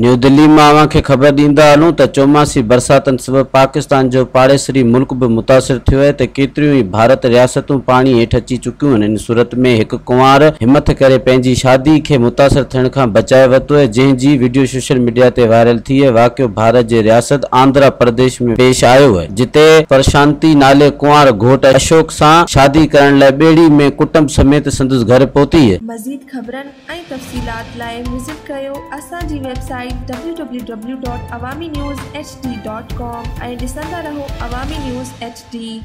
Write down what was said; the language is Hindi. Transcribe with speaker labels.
Speaker 1: न्यू दिल्ली माँ अव्हां ख़बर ॾींदा हलूं त चोमासी बरसातनि सबबि पाकिस्तान जो पाड़ेसरी मुल्क बि मुतासिर आहे त ई भारत रियासतूं पाणी हेठि अची चुकियूं सूरत में हिकु कुंवार हिमत करे शादी खे मुतासिर थियण खां बचाए वरितो आहे। जंहिंजी वीडियो सोशल मीडिया ते वायरल थी वाक़ियो भारत जे रियासत आंध्र प्रदेश में पेश आयो आहे, जिते प्रशांति नाले कुंवार घोट अशोक सां शादी करण लाइ में कुटुंब समेत संदसि घर पहुती आहे।
Speaker 2: मज़ीद website online W W dot Awami news H D dot com ऐं ॾिसंदा रहो, अवामी न्यूज़ एच डी